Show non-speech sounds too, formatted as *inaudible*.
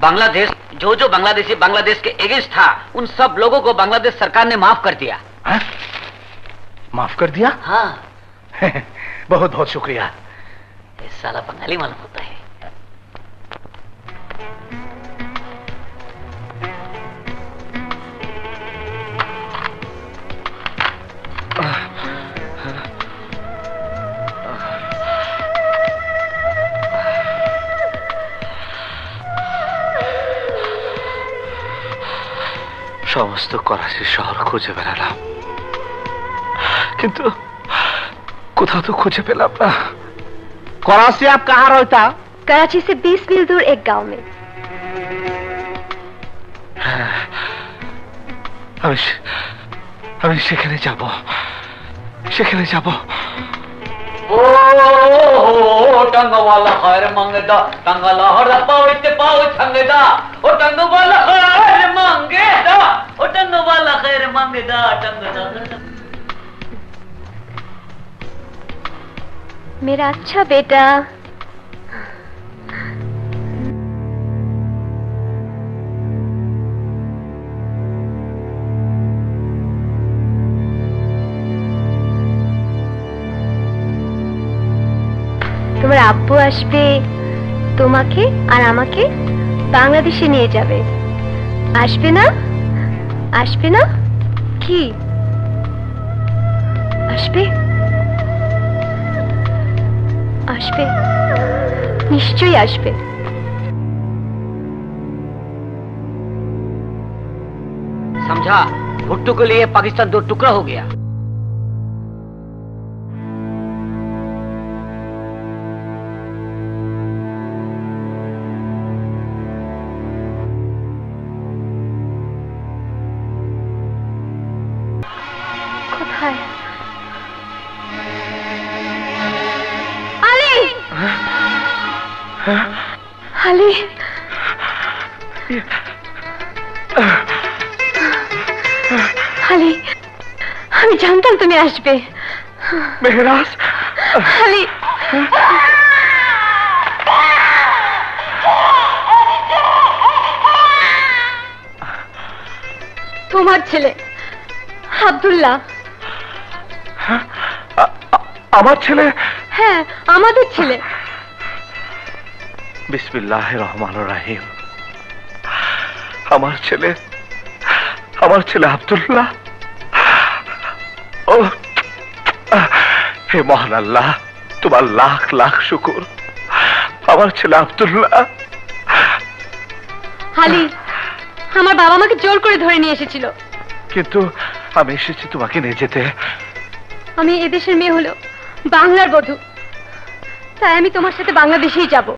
बांग्लादेश जो जो बांग्लादेशी बांग्लादेश के एगेंस्ट था उन सब लोगों को बांग्लादेश सरकार ने माफ़ कर दिया। हैं? माफ़ कर दिया? हाँ। *laughs* बहुत बहुत शुक्रिया। ये साला बंगाली मालूम होता है। সমস্ত করাচি শহর খুঁজে বেড়ালাম কিন্তু কোথাও তো খুঁজে পেলাম না कराची आप कहाँ रहता कराची से 20 मील दूर एक गांव में আমি সে- আমি সেখানে যাব সেখানে যাব ओ टंग वाला खैर मंगदा टंग लहरा पावित पाव छंगदा ओ टंग वाला खैर मंगदा ओ टंग वाला खैर मंगदा टंग मेरा अच्छा बेटा তোমার আব্বু আসবে তোমাকে আর আমাকে বাংলাদেশে নিয়ে যাবে আসবে না আসবে না কি আসবে আসবে নিশ্চয়ই আসবে समझा भुट्टो के लिए पाकिस्तान दो टुकड़ा हो गया কোথায়? আলী! আলী! আলী আমি জানতাম তুমি আসবে। মেহরাজ! আলী! তোমার ছেলে আব্দুল্লাহ। আমার ছেলে? হ্যাঁ আমাদের ছেলে। বিসমিল্লাহ রহমান রাহিম। আমার ছেলে আমার ছেলে আব্দুল্লাহ। ও হে মহান আল্লাহ তোমার লাখ লাখ শুকুর। আমার ছেলে আব্দুল্লাহ। আলী আমার বাবা আমাকে জোর করে ধরে নিয়ে এসেছিল। কিন্তু আমি এসেছি তোমাকে নিয়ে যেতে। আমি এদেশের মেয়ে হলো বাংলার বধূ। তাই আমি তোমার সাথে বাংলাদেশেই যাব।